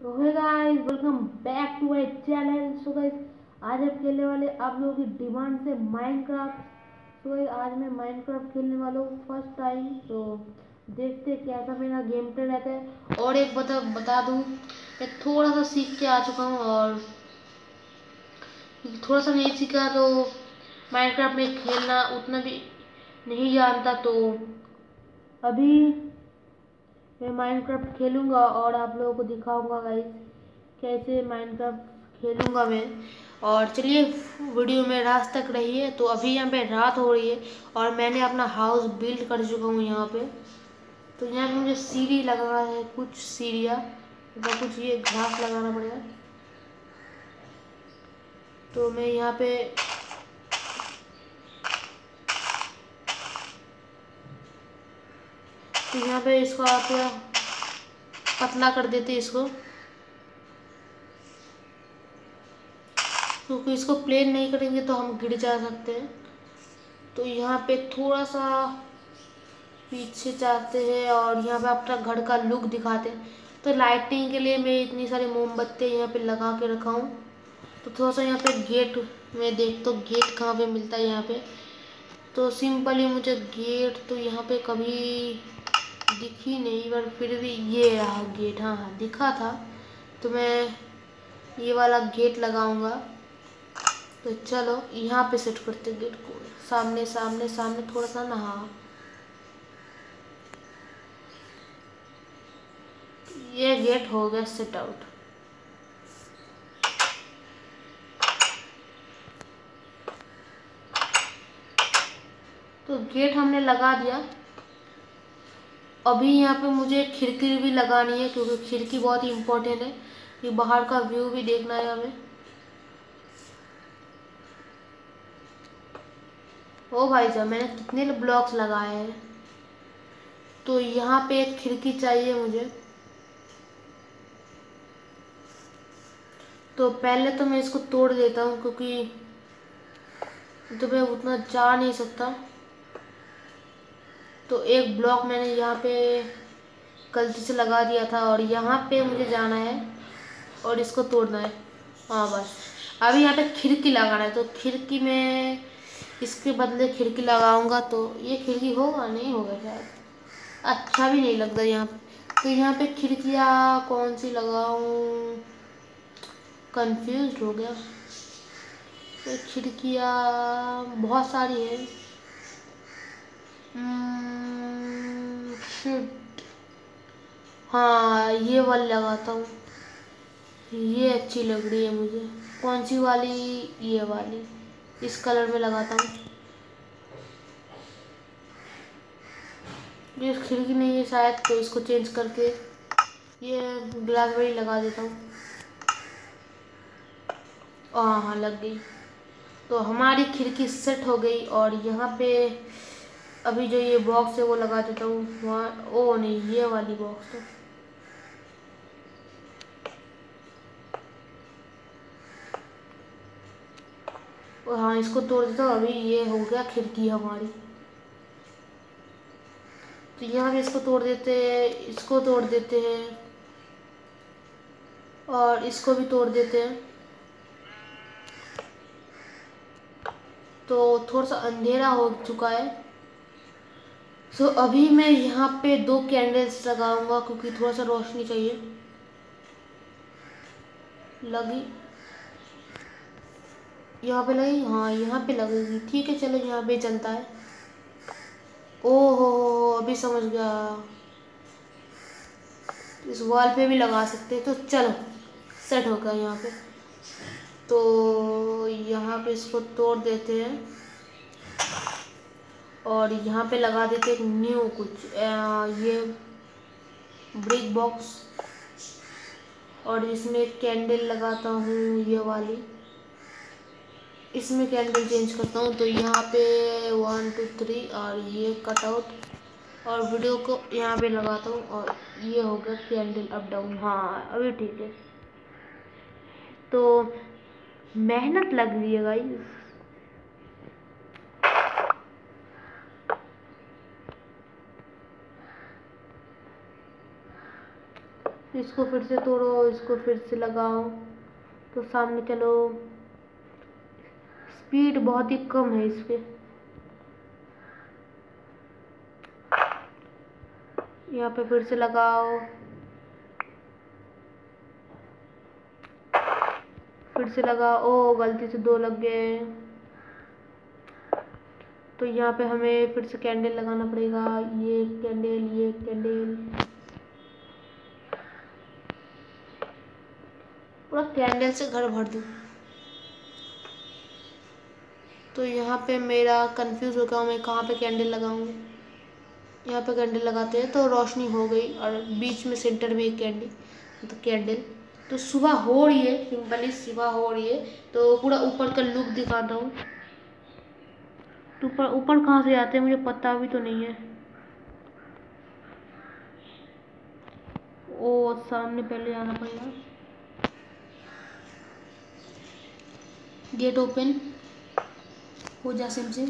तो है guys welcome back to my channel so guys आज हम खेलने वाले आप लोगों की डिमांड से माइनक्राफ्ट सो गाइस आज मैं माइनक्राफ्ट खेलने वाला हूँ फ़र्स्ट टाइम तो देखते कैसा मेरा गेम प्ले रहता है। और एक बता बता दूँ मैं थोड़ा सा सीख के आ चुका हूँ और थोड़ा सा नहीं सीखा तो माइनक्राफ्ट में खेलना उतना भी नहीं जानता तो अभी मैं माइनक्राफ्ट खेलूँगा और आप लोगों को दिखाऊँगा गाइस कैसे माइनक्राफ्ट खेलूँगा मैं। और चलिए, वीडियो में रात तक रहिए तो अभी यहाँ पे रात हो रही है और मैंने अपना हाउस बिल्ड कर चुका हूँ यहाँ पे। तो यहाँ पे मुझे सीढ़ी लगाना है, कुछ सीढ़ियाँ तो कुछ ये घास लगाना पड़ेगा। तो मैं यहाँ पे यहाँ पे इसको आप पतला कर देते इसको। क्योंकि इसको प्लेन नहीं करेंगे तो हम गिर जा सकते हैं। तो यहाँ पे थोड़ा सा पीछे जाते हैं और यहाँ पे अपना घर का लुक दिखाते हैं। तो लाइटिंग के लिए मैं इतनी सारी मोमबत्तियाँ यहाँ पे लगा के रखा हूँ। तो थोड़ा सा यहाँ पे गेट में देख तो गेट कहाँ पे मिलता है यहाँ पे। तो सिंपली मुझे गेट तो यहाँ पे कभी दिखी नहीं, पर फिर भी ये रहा गेट हाँ हाँ दिखा था। तो मैं ये वाला गेट लगाऊँगा। तो चलो, यहाँ पे सेट करते गेट को। सामने सामने सामने थोड़ा सा ना हाँ। ये गेट हो गया सेट आउट तो गेट हमने लगा दिया। अभी यहाँ पे मुझे खिड़की भी लगानी है, क्योंकि खिड़की बहुत ही इम्पोर्टेंट है। कि बाहर का व्यू भी देखना है हमें। ओ भाई साहब, मैंने कितने ब्लॉक्स लगाए हैं। तो यहाँ पे एक खिड़की चाहिए मुझे। तो पहले तो मैं इसको तोड़ देता हूँ, क्योंकि तो मैं उतना जा नहीं सकता। तो एक ब्लॉक मैंने यहाँ पे गलती से लगा दिया था और यहाँ पे मुझे जाना है और इसको तोड़ना है। हाँ बस। अभी यहाँ पे खिड़की लगाना है तो खिड़की में इसके बदले खिड़की लगाऊँगा तो ये खिड़की होगा? नहीं होगा शायद। अच्छा भी नहीं लगता यहाँ पे। तो यहाँ पे खिड़कियाँ कौन सी लगाऊँ? कंफ्यूज हो गया। तो खिड़कियाँ बहुत सारी हैं। शिट हाँ ये वाली लगाता हूँ। ये अच्छी लग रही है मुझे। कौन सी वाली? ये वाली। इस कलर में लगाता हूँ। ये खिड़की नहीं है शायद तो इसको चेंज करके ये ग्लास बड़ी लगा देता हूँ। हाँ हाँ लग गई। तो हमारी खिड़की सेट हो गई और यहाँ पे अभी जो ये बॉक्स है वो लगा देता हूँ। वहाँ ओ, नहीं, ये वाली बॉक्स तो। और हाँ इसको तोड़ देता हूँ। अभी ये हो गया खिड़की हमारी। तो यहाँ भी इसको तोड़ देते हैं, इसको तोड़ देते हैं, और इसको भी तोड़ देते हैं। तो थोड़ा सा अंधेरा हो चुका है। सो so, अभी मैं यहाँ पे दो कैंडल्स लगाऊँगा क्योंकि थोड़ा सा रोशनी चाहिए। लगी। यहाँ पे लगी? हाँ यहाँ पे लगेगी। ठीक है चलो यहाँ पे चलता है। ओहो अभी समझ गया। इस वॉल पे भी लगा सकते हैं। तो चलो सेट हो गया यहाँ पे। तो यहाँ पे इसको तोड़ देते हैं। और यहाँ पे लगा देते न्यू कुछ आ, ये ब्रिक बॉक्स और इसमें कैंडल लगाता हूँ ये वाली। इसमें कैंडल चेंज करता हूँ तो यहाँ पे वन टू थ्री और ये कट आउट और वीडियो को यहाँ पे लगाता हूँ और ये हो गया कैंडल अप डाउन हाँ अभी ठीक है। तो मेहनत लग रही है गाइस इसको फिर से तोड़ो, इसको फिर से लगाओ। तो सामने चलो। स्पीड बहुत ही कम है इसके। यहाँ पे फिर से लगाओ। फिर से लगाओ। ओ, गलती से दो लग गए। तो यहाँ पे हमें फिर से कैंडल लगाना पड़ेगा। ये कैंडल ये कैंडल। पूरा कैंडल से घर भर दूँ। तो यहाँ पे मेरा कंफ्यूज हो गया मैं कहाँ पे कैंडल लगाऊँ यहाँ पे कैंडल लगाते हैं तो रोशनी हो गई और बीच में सेंटर में एक कैंडल तो कैंडल तो सुबह हो रही है, सिंपली सुबह हो रही है। तो पूरा ऊपर का लुक दिखाता हूँ। तो ऊपर ऊपर कहाँ से आते हैं, मुझे पता भी तो नहीं है। ओ, सामने पहले आना पड़ेगा। गेट ओपन हो जा सिम से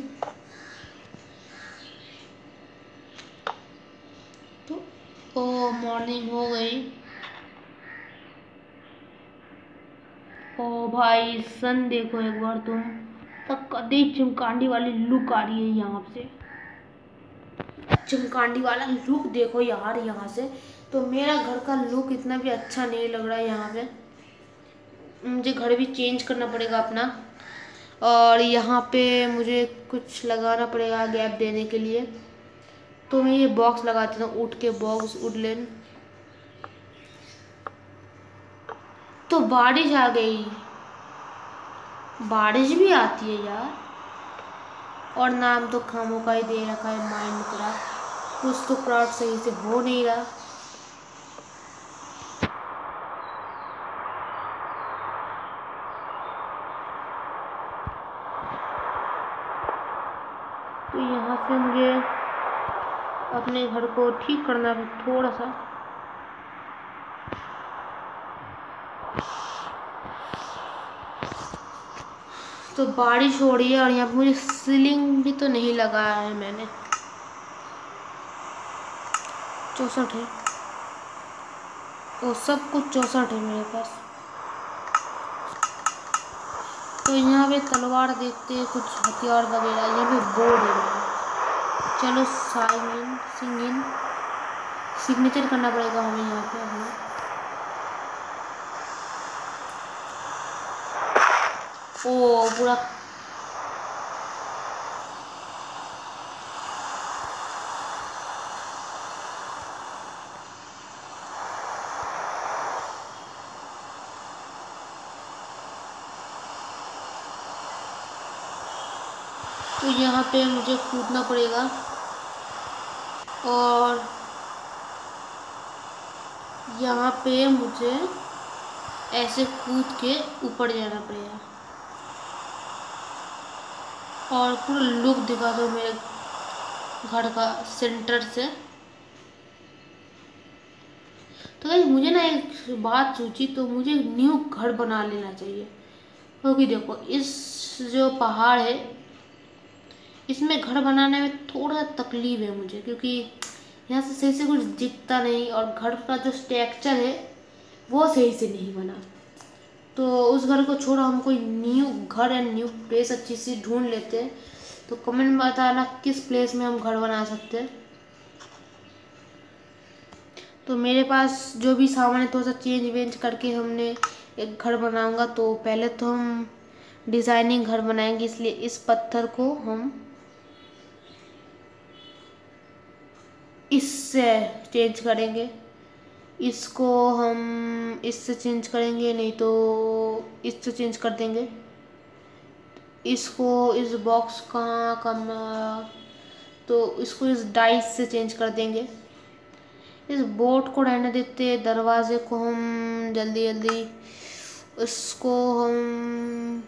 तो ओ मॉर्निंग हो गई। ओ भाई सन देखो एक बार तुम तब कदे चमकांडी वाली लुक आ रही है यहाँ से। चमकांडी वाला लुक देखो यार यहाँ से। तो मेरा घर का लुक इतना भी अच्छा नहीं लग रहा है यहाँ पे। मुझे घर भी चेंज करना पड़ेगा अपना। और यहाँ पे मुझे कुछ लगाना पड़ेगा गैप देने के लिए। तो मैं ये बॉक्स लगाती हूँ, उठ के बॉक्स वुडलैंड तो बारिश आ गई। बारिश भी आती है यार। और नाम तो खामों का ही दे रखा है माइंड पूरा कुछ तो क्राफ्ट सही से हो नहीं रहा तो यहाँ से मुझे अपने घर को ठीक करना है, थोड़ा सा। तो बारिश हो रही है और यहाँ पे मुझे सीलिंग भी तो नहीं लगाया है मैंने। चौसठ है। वो सब कुछ चौसठ है मेरे पास। तो यहाँ पे तलवार देखते हैं, कुछ हथियार वगैरह यहाँ पे बोर्ड है। चलो sign in sing in signature करना पड़ेगा हमें यहाँ पे हमें ओ, पूरा। तो यहाँ पे मुझे कूदना पड़ेगा। और यहाँ पे मुझे ऐसे कूद के ऊपर जाना पड़ेगा। और पूरा लुक दिखा दो मेरे घर का सेंटर से। तो भाई, मुझे ना एक बात सोची तो मुझे न्यू घर बना लेना चाहिए। क्योंकि तो देखो, इस जो पहाड़ है, इसमें घर बनाने में थोड़ा तकलीफ़ है मुझे, क्योंकि यहाँ से सही से कुछ दिखता नहीं और घर का जो स्ट्रक्चर है, वो सही से नहीं बना। तो उस घर को छोड़ो, हम कोई न्यू घर एंड न्यू प्लेस अच्छी सी ढूंढ लेते हैं। तो कमेंट में बताना किस प्लेस में हम घर बना सकते हैं। तो मेरे पास जो भी सामान है थोड़ा सा चेंज वेंज करके हमने एक घर बनाऊँगा। तो पहले तो हम डिज़ाइनिंग घर बनाएँगे, इसलिए इस पत्थर को हम इससे चेंज करेंगे। इसको हम इससे चेंज करेंगे, नहीं तो इससे चेंज कर देंगे। इसको इस बॉक्स कहाँ कम तो इसको इस डाइस से चेंज कर देंगे। इस बोट को रहने देते, दरवाजे को हम जल्दी जल्दी, इसको हम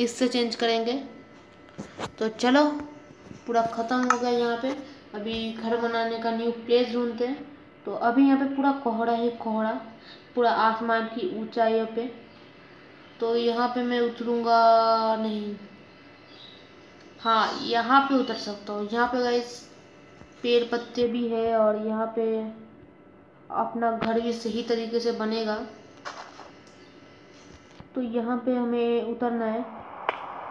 इससे चेंज करेंगे। तो चलो पूरा ख़त्म हो गया यहाँ पे। अभी घर बनाने का न्यू प्लेस ढूंढते हैं। तो अभी यहाँ पे पूरा कोहरा ही कोहरा, पूरा आसमान की ऊंचाइयों पे। तो यहाँ पे मैं उतरूँगा नहीं। हाँ यहाँ पे उतर सकता हूँ। यहाँ पे गाइस पेड़ पत्ते भी है और यहाँ पे अपना घर भी सही तरीके से बनेगा। तो यहाँ पे हमें उतरना है।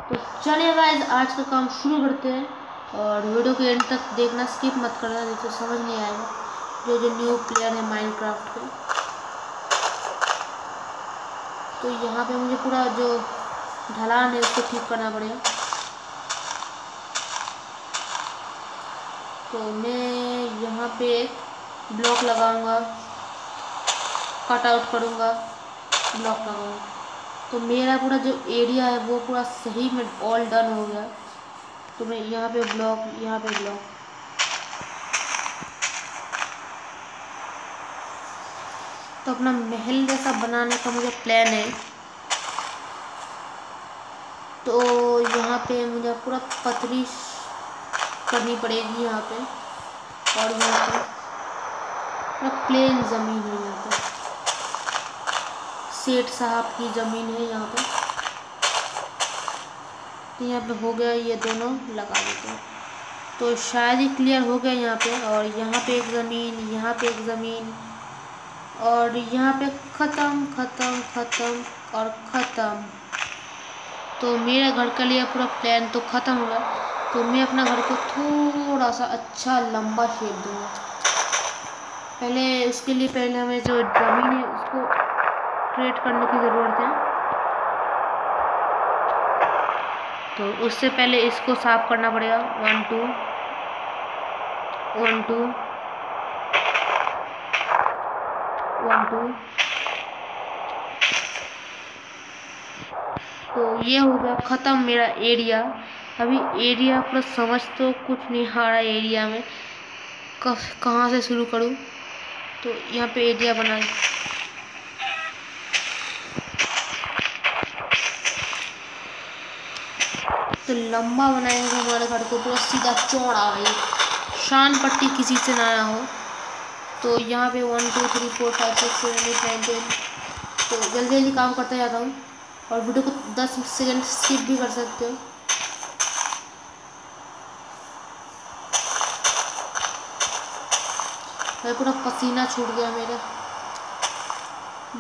तो चलिए गाइस आज का काम शुरू करते हैं। और वीडियो के एंड तक देखना स्किप मत करना, नहीं तो समझ नहीं आएगा। जो जो न्यू प्लेयर है माइनक्राफ्ट के। तो यहाँ पे मुझे पूरा जो ढलान है उसको ठीक करना पड़ेगा। तो मैं यहाँ पे एक ब्लॉक लगाऊँगा। कट आउट करूँगा। ब्लॉक लगाऊँगा। तो मेरा पूरा जो एरिया है वो पूरा सही में ऑल डन हो गया। तो मैं यहाँ पे ब्लॉक यहाँ पे ब्लॉक तो अपना महल जैसा बनाने का मुझे प्लान है। तो यहाँ पे मुझे पूरा पतली करनी पड़ेगी यहाँ पे। और यहाँ पे पूरा प्लेन ज़मीन है यहाँ पे। सेठ साहब की ज़मीन है यहाँ पे। यहाँ पे हो गया ये दोनों, लगा देते हैं। तो शायद ही क्लियर हो गया यहाँ पे, और यहाँ पे एक ज़मीन, यहाँ पे एक ज़मीन, और यहाँ पे ख़त्म ख़त्म ख़त्म, और ख़त्म। तो मेरे घर के लिए पूरा प्लान तो ख़त्म हुआ तो मैं अपना घर को थोड़ा सा अच्छा लंबा शेप दूँगा। पहले उसके लिए पहले हमें जो ज़मीन है, उसको क्रिएट करने की ज़रूरत है। तो उससे पहले इसको साफ़ करना पड़ेगा। One two one two one two तो ये हो गया ख़त्म मेरा एरिया अभी एरिया पर समझ तो कुछ नहीं आ रहा एरिया में। कहाँ से शुरू करूँ? तो यहाँ पे एरिया बना तो लंबा बनाएँगे हमारे घर को, पूरा सीधा चौड़ा भाई शान पट्टी किसी से ना हो। तो यहाँ पे one two three four five six seven eight nine ten तो जल्दी जल्दी काम करता जाता हूँ और वीडियो को दस सेकंड स्किप भी कर सकते हो। भाई पूरा पसीना छूट गया मेरा।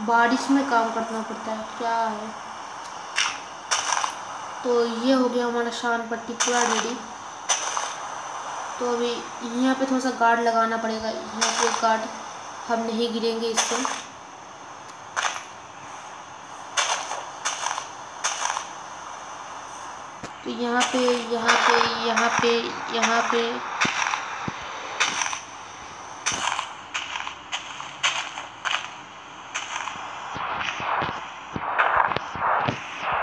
बारिश में काम करना पड़ता है, क्या है? तो ये हो गया हमारा शान पट्टी पूरा रेडी तो अभी यहाँ पे थोड़ा सा गार्ड लगाना पड़ेगा। यहाँ पे गार्ड हम नहीं गिरेंगे इससे। तो यहाँ पे यहाँ पे यहाँ पे यहाँ पे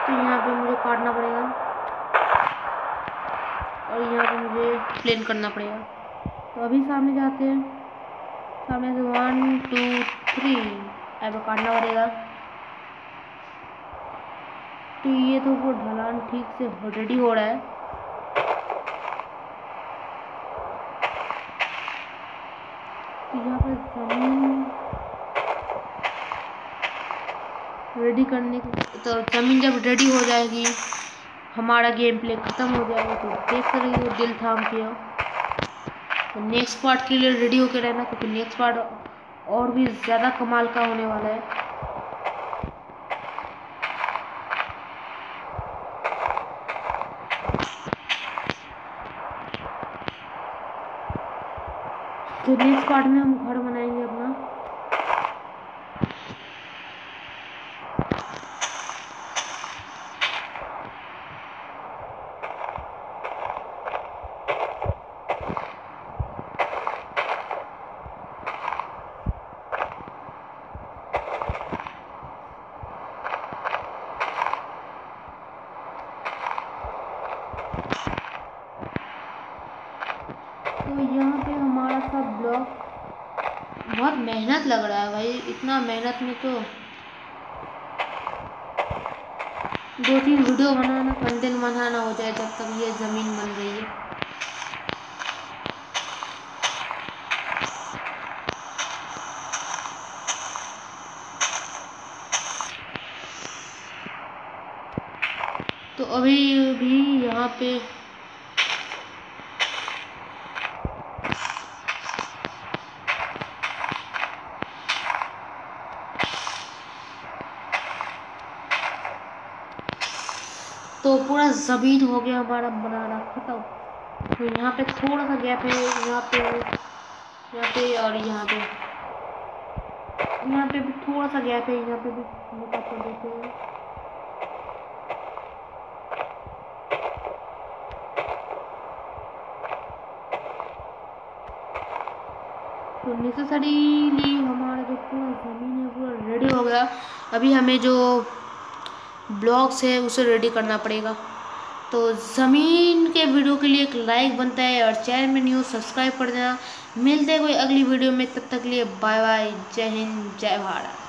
तो यहाँ पे मुझे काटना पड़ेगा और यहाँ पे मुझे करना पड़ेगा। तो अभी सामने जाते हैं। सामने से वन टू थ्री ऐसे काटना पड़ेगा। तो ये तो वो ढलान ठीक से रेडी हो रहा है। तो यहाँ पर ज़मीन रेडी करने की तो ज़मीन जब रेडी हो जाएगी, हमारा गेम प्ले ख़त्म हो जाएगा। तो देख कर दिल थाम के तो नेक्स्ट पार्ट के लिए रेडी होकर रहना, क्योंकि नेक्स्ट पार्ट और भी ज़्यादा कमाल का होने वाला है। तो नेक्स्ट पार्ट में हम घर बनाएँगे अपना तो यहाँ पे हमारा सब ब्लॉक बहुत मेहनत लग रहा है भाई, इतना मेहनत में तो दो तीन वीडियो बनाना कंटेंट बनाना हो जाए जब तक ये ज़मीन बन रही है। तो अभी भी यहाँ पे तो पूरा ज़मीन हो गया हमारा बनाना खत्म। तो यहाँ पे थोड़ा सा गैप है, यहाँ पे यहाँ पे और यहाँ पे। यहाँ पे भी थोड़ा सा गैप है, यहाँ पे भी आपको देते हैं। तो नेसेसरीली हमारा जो पूरा ज़मीन है, पूरा रेडी हो गया। अभी हमें जो ब्लॉग्स है, उसे रेडी करना पड़ेगा। तो ज़मीन के वीडियो के लिए एक लाइक बनता है और चैनल में न्यूज़ सब्सक्राइब कर देना। मिलते हैं कोई अगली वीडियो में, तब तक लिए बाय बाय जय हिंद, जय भारत।